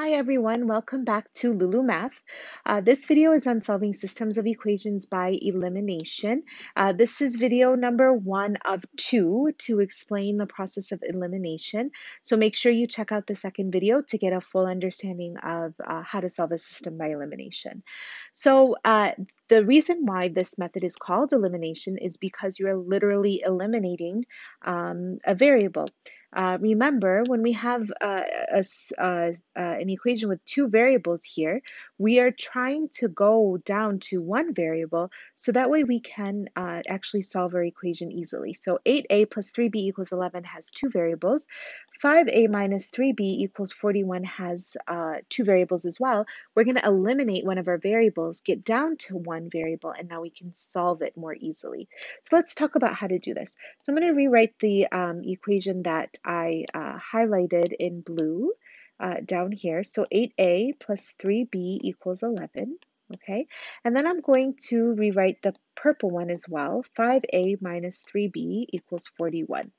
Hi everyone, welcome back to Lulu Math. Uh, this video is on solving systems of equations by elimination. Uh, this is video number one of two to explain the process of elimination. So make sure you check out the second video to get a full understanding of uh, how to solve a system by elimination. So uh, the reason why this method is called elimination is because you're literally eliminating um, a variable. Uh, remember, when we have uh, a, uh, an equation with two variables here, we are trying to go down to one variable so that way we can uh, actually solve our equation easily. So 8a plus 3b equals 11 has two variables. 5a minus 3b equals 41 has uh, two variables as well. We're going to eliminate one of our variables, get down to one variable, and now we can solve it more easily. So let's talk about how to do this. So I'm going to rewrite the um, equation that I uh, highlighted in blue uh, down here. So 8a plus 3b equals 11. Okay, and then I'm going to rewrite the purple one as well. 5a minus 3b equals 41.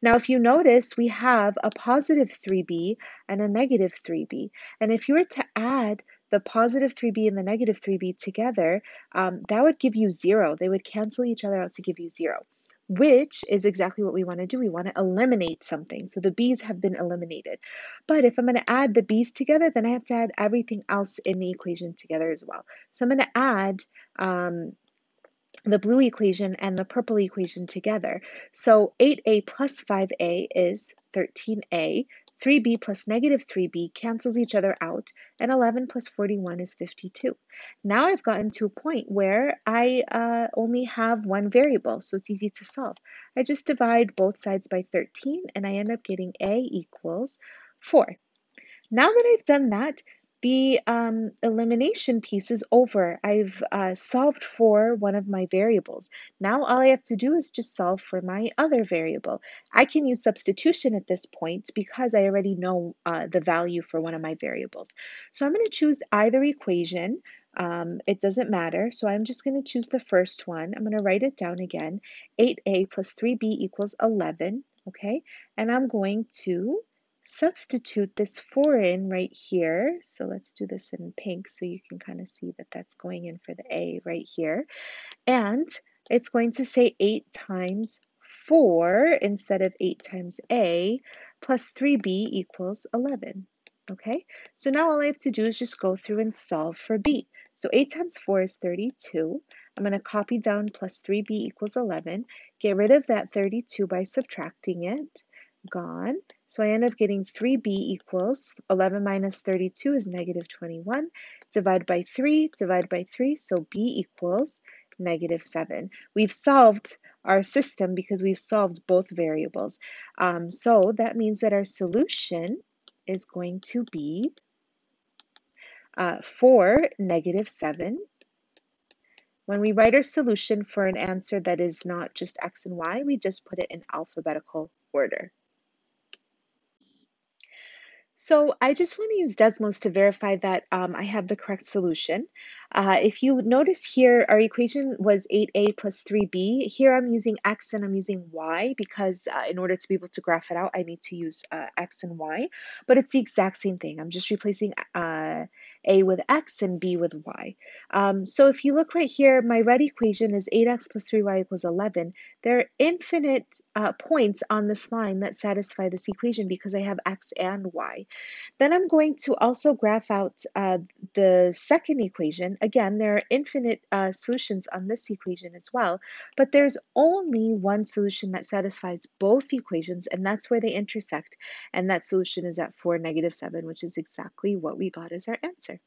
Now, if you notice, we have a positive 3b and a negative 3b. And if you were to add the positive 3b and the negative 3b together, um, that would give you 0. They would cancel each other out to give you 0 which is exactly what we want to do. We want to eliminate something. So the b's have been eliminated. But if I'm going to add the b's together, then I have to add everything else in the equation together as well. So I'm going to add um, the blue equation and the purple equation together. So 8a plus 5a is 13a. 3b plus negative 3b cancels each other out, and 11 plus 41 is 52. Now I've gotten to a point where I uh, only have one variable, so it's easy to solve. I just divide both sides by 13, and I end up getting a equals 4. Now that I've done that, the um, elimination piece is over. I've uh, solved for one of my variables. Now all I have to do is just solve for my other variable. I can use substitution at this point because I already know uh, the value for one of my variables. So I'm going to choose either equation. Um, it doesn't matter. So I'm just going to choose the first one. I'm going to write it down again. 8a plus 3b equals 11. Okay, and I'm going to substitute this 4 in right here. So let's do this in pink so you can kind of see that that's going in for the A right here. And it's going to say 8 times 4 instead of 8 times A plus 3B equals 11. Okay, so now all I have to do is just go through and solve for B. So 8 times 4 is 32. I'm going to copy down plus 3b equals 11, get rid of that 32 by subtracting it, gone. So I end up getting 3b equals 11 minus 32 is negative 21. Divide by 3, divide by 3, so b equals negative 7. We've solved our system because we've solved both variables. Um, so that means that our solution is going to be uh, 4, negative 7. When we write our solution for an answer that is not just x and y, we just put it in alphabetical order. So I just want to use Desmos to verify that um, I have the correct solution. Uh, if you notice here, our equation was 8a plus 3b. Here I'm using x and I'm using y because uh, in order to be able to graph it out, I need to use uh, x and y. But it's the exact same thing. I'm just replacing uh, a with x and b with y. Um, so if you look right here, my red equation is 8x plus 3y equals 11. There are infinite uh, points on this line that satisfy this equation because I have x and y. Then I'm going to also graph out uh, the second equation Again, there are infinite uh, solutions on this equation as well, but there's only one solution that satisfies both equations, and that's where they intersect, and that solution is at 4, negative 7, which is exactly what we got as our answer.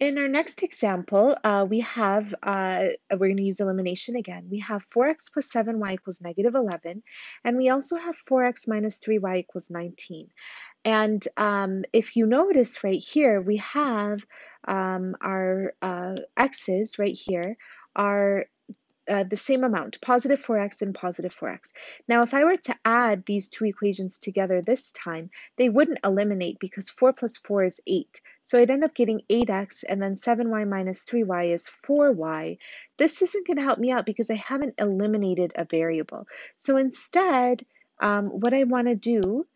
In our next example, uh, we have, uh, we're going to use elimination again. We have 4x plus 7y equals negative 11, and we also have 4x minus 3y equals 19. And um, if you notice right here, we have um, our uh, x's right here are uh, the same amount, positive 4x and positive 4x. Now, if I were to add these two equations together this time, they wouldn't eliminate because 4 plus 4 is 8. So I'd end up getting 8x, and then 7y minus 3y is 4y. This isn't going to help me out because I haven't eliminated a variable. So instead, um, what I want to do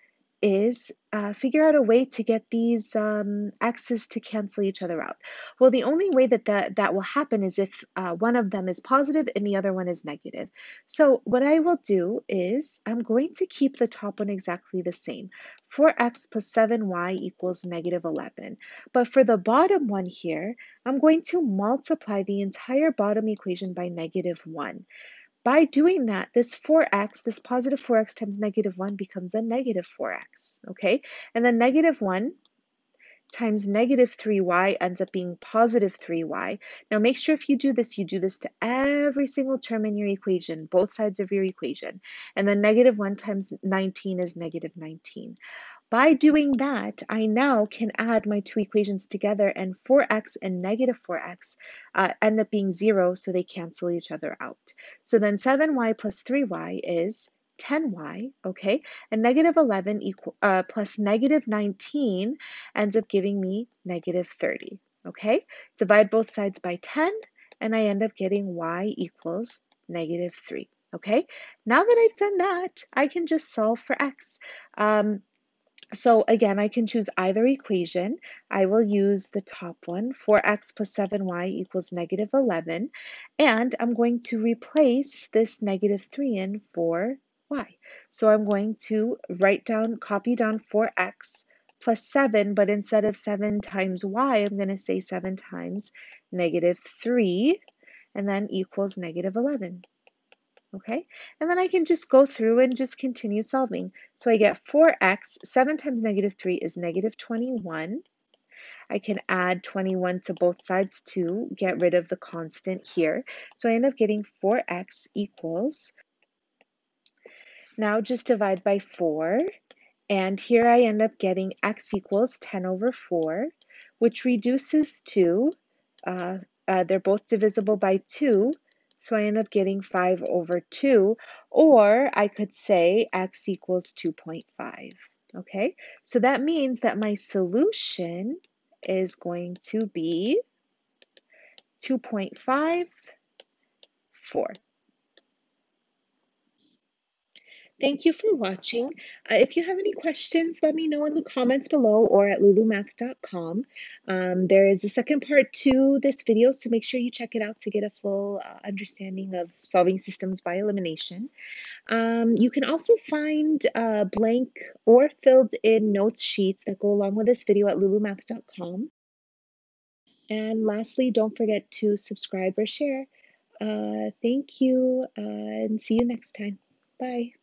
is uh, figure out a way to get these um, x's to cancel each other out. Well, the only way that that, that will happen is if uh, one of them is positive and the other one is negative. So what I will do is I'm going to keep the top one exactly the same. 4x plus 7y equals negative 11. But for the bottom one here, I'm going to multiply the entire bottom equation by negative 1. By doing that, this 4x, this positive 4x times negative 1 becomes a negative 4x, okay? And then negative 1 times negative 3y ends up being positive 3y. Now make sure if you do this, you do this to every single term in your equation, both sides of your equation. And then negative 1 times 19 is negative 19. By doing that, I now can add my two equations together and 4x and negative 4x uh, end up being 0, so they cancel each other out. So then 7y plus 3y is 10y, okay? And negative 11 equal, uh, plus negative 19 ends up giving me negative 30, okay? Divide both sides by 10, and I end up getting y equals negative 3. Okay, now that I've done that, I can just solve for x. Um, so again, I can choose either equation. I will use the top one, 4x plus 7y equals negative 11. And I'm going to replace this negative 3 in for y. So I'm going to write down, copy down 4x plus 7, but instead of 7 times y, I'm going to say 7 times negative 3, and then equals negative 11 okay? And then I can just go through and just continue solving. So I get 4x, 7 times negative 3 is negative 21. I can add 21 to both sides to get rid of the constant here. So I end up getting 4x equals, now just divide by 4. And here I end up getting x equals 10 over 4, which reduces to, uh, uh, they're both divisible by 2, so I end up getting 5 over 2, or I could say x equals 2.5. Okay, so that means that my solution is going to be 2.54. Thank you for watching. Uh, if you have any questions, let me know in the comments below or at lulumath.com. Um, there is a second part to this video, so make sure you check it out to get a full uh, understanding of solving systems by elimination. Um, you can also find uh, blank or filled in notes sheets that go along with this video at lulumath.com. And lastly, don't forget to subscribe or share. Uh, thank you uh, and see you next time. Bye.